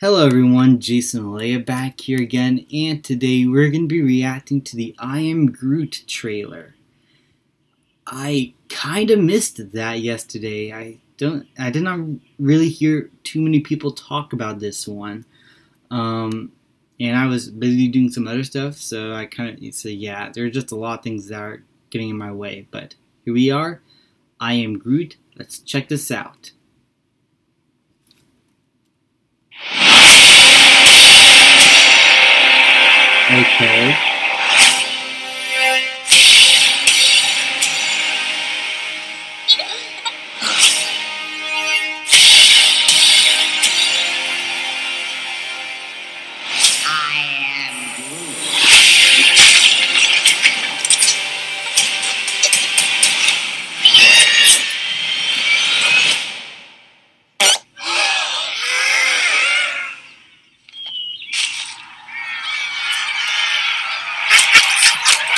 Hello everyone, Jason Olaya back here again, and today we're going to be reacting to the I Am Groot trailer. I kind of missed that yesterday. I don't, I did not really hear too many people talk about this one, um, and I was busy doing some other stuff, so I kind of said, yeah, there's just a lot of things that are getting in my way, but here we are. I Am Groot. Let's check this out. Okay.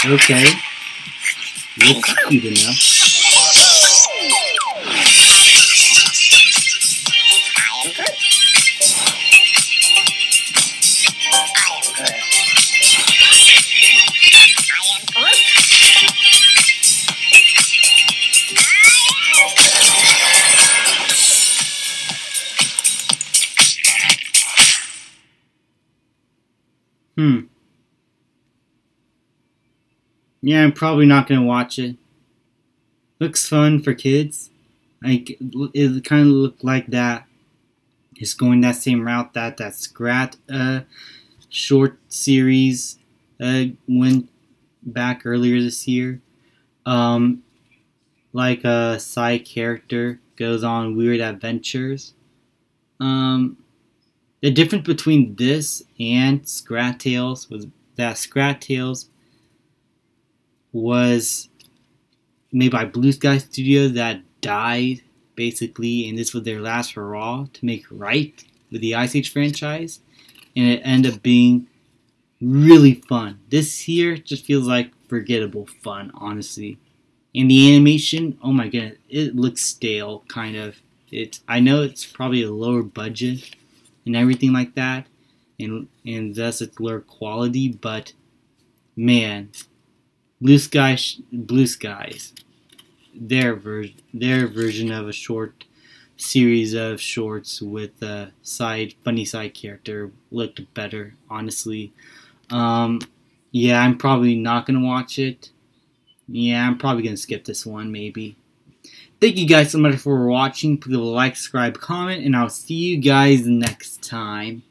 Okay. Looks cute enough. Hmm. Yeah, I'm probably not gonna watch it. Looks fun for kids. Like it kind of looked like that. It's going that same route that that Scrat uh, short series uh, went back earlier this year. Um, like a side character goes on weird adventures. Um, the difference between this and Scrat Tales was that Scrat Tales was made by Blue Sky Studio that died basically, and this was their last hurrah to make right with the Ice Age franchise, and it ended up being really fun. This here just feels like forgettable fun, honestly. And the animation, oh my goodness, it looks stale, kind of. It I know it's probably a lower budget and everything like that, and and thus it's lower quality, but man, Blue Sky, Blue Skies, their version, their version of a short series of shorts with a side funny side character looked better, honestly. Um, yeah, I'm probably not gonna watch it. Yeah, I'm probably gonna skip this one, maybe. Thank you guys so much for watching. Please like, subscribe, comment, and I'll see you guys next time.